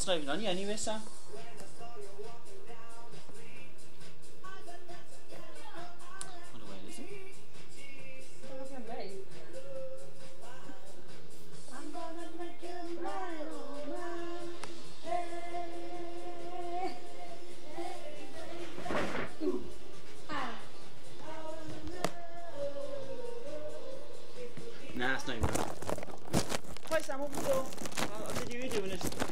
It's not even on you anyway, Sam. Wonder where it is. I'm gonna make you mine, mine. Hey, hey, Ooh. Nah, it's not even on. Right, Sam, open the door. I'll, I'll you doing it.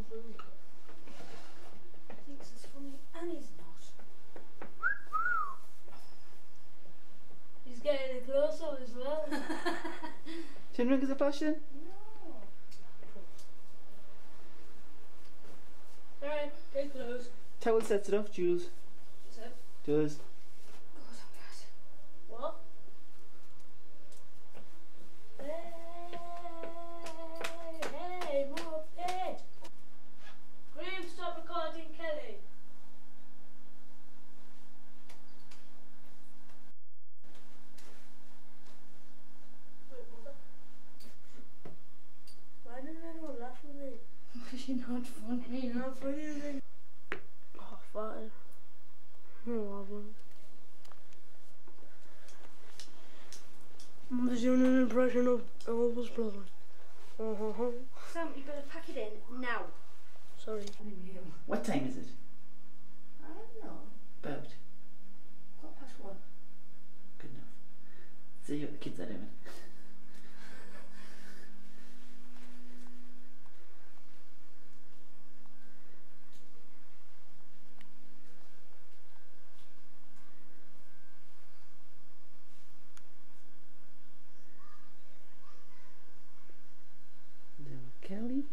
Shove him through his head. Thinks it's funny and he's not. He's getting closer as well. Tin ring is a flashing? no. Alright, get close. Towel sets it off, Jules. Does. What? Hey, hey, move it! Graham, stop recording Kelly. Wait, mother. Why didn't anyone laugh at me? Because you're not funny. You're not funny as me. Oh, fine. No, I'm just doing an impression of Elvis brother. Uh-huh. Sam, you better pack it in now. Sorry. What time is it? I don't know. About. Quarter past one. Good enough. See what the kids are doing. Little Kelly.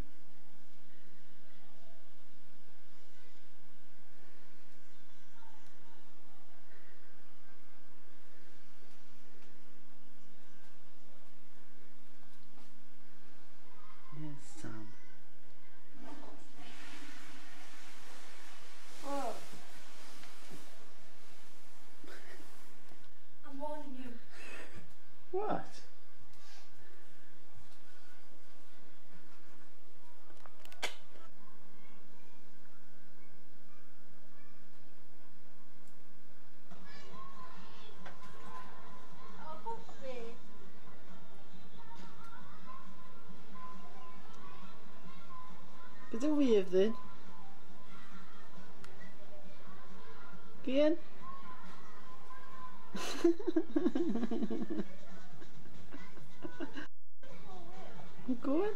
It's a wave then. Again. Go on.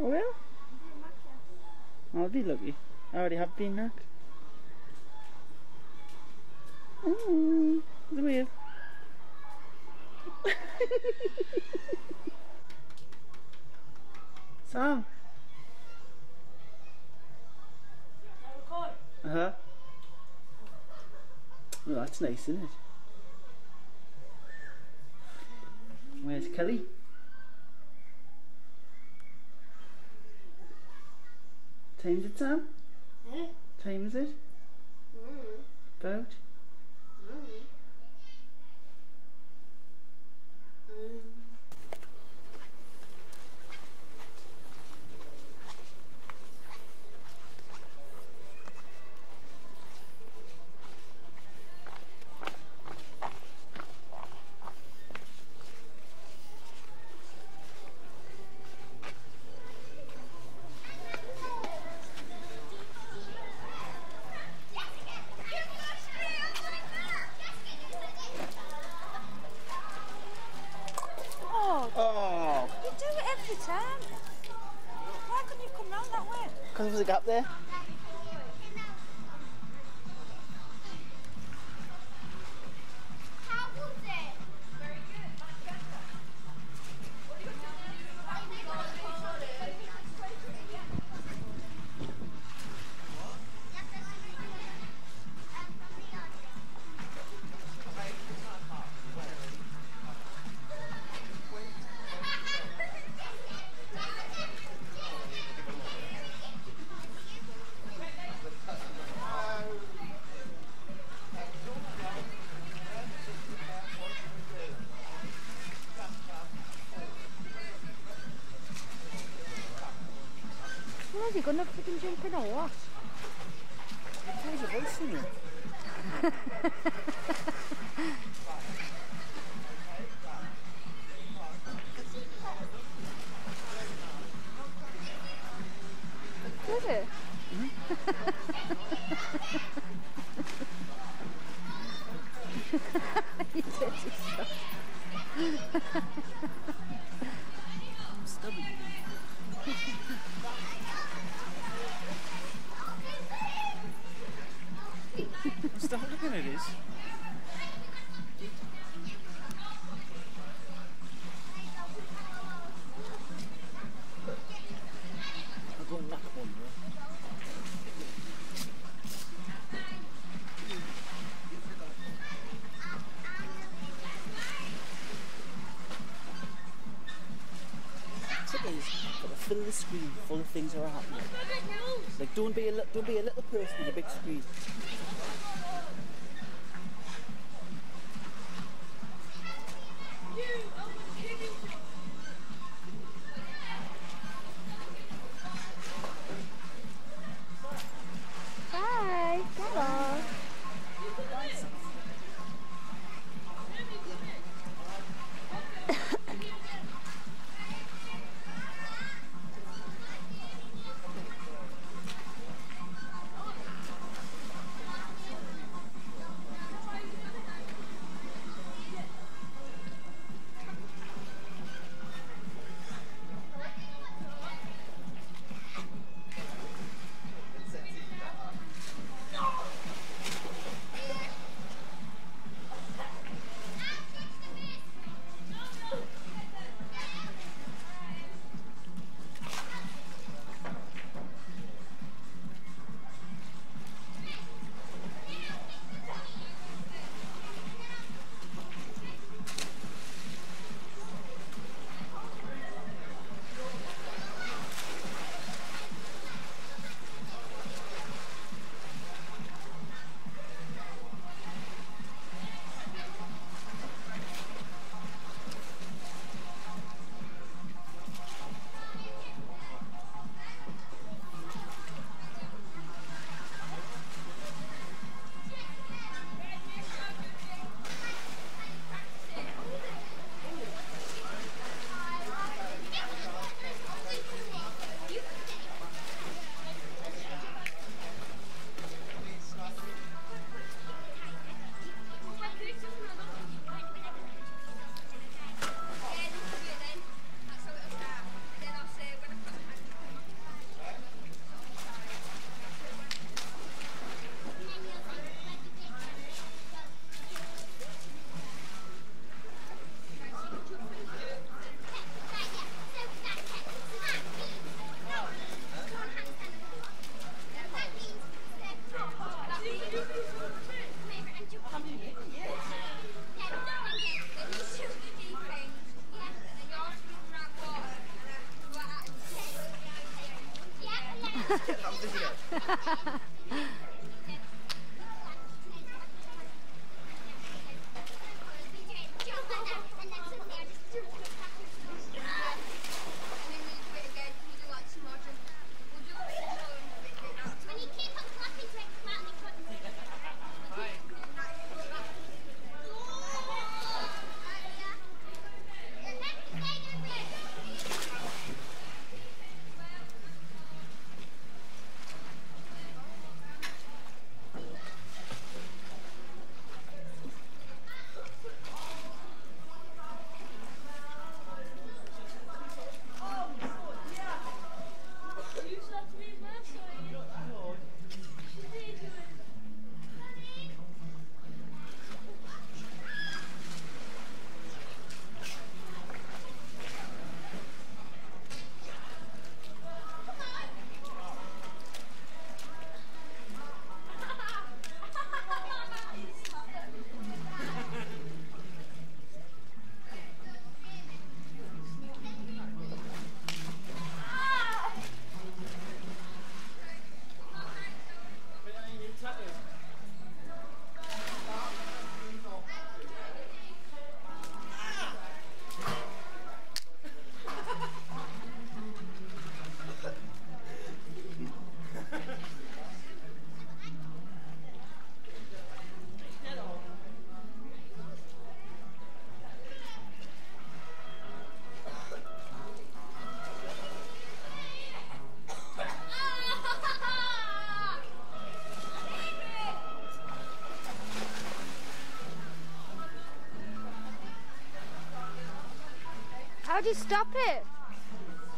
Oh well. I'll be lucky. I already have been knocked. Mm, the Sam. Uh huh. Well, that's nice, isn't it? Where's Kelly? Time's it, Sam? Eh? Time is it? Mm. About? Because was a gap there. Well, is he going to freaking jump in or what? Where's your voice in to fill the screen full of things that are happening. Like don't be a don't be a little person with a big screen. How do you stop it?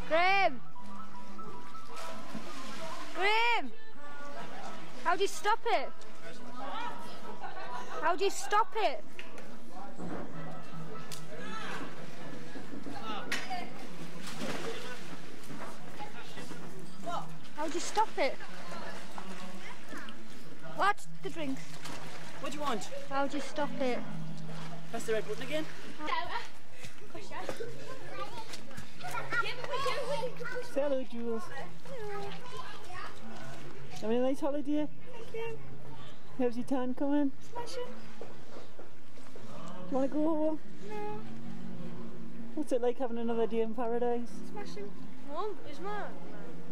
Graham! Graham! How do you stop it? How do you stop it? How do you stop it? What? The drinks. What do you want? How do you stop it? Press the red button again. Say hello, Jules. Having a nice holiday? Thank you. How's your tan coming? Smashing. Do want to go home? No. What's it like having another day in paradise? Smashing. Mum, is mine?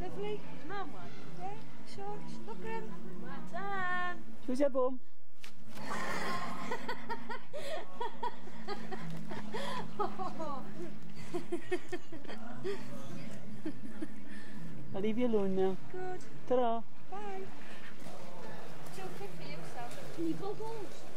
Lovely. Is mine one? Yeah, sure. Look at him. My turn. Who's your bum? I'll leave you alone now. Good. Ta-da. Bye. For you, so. Can you go goals?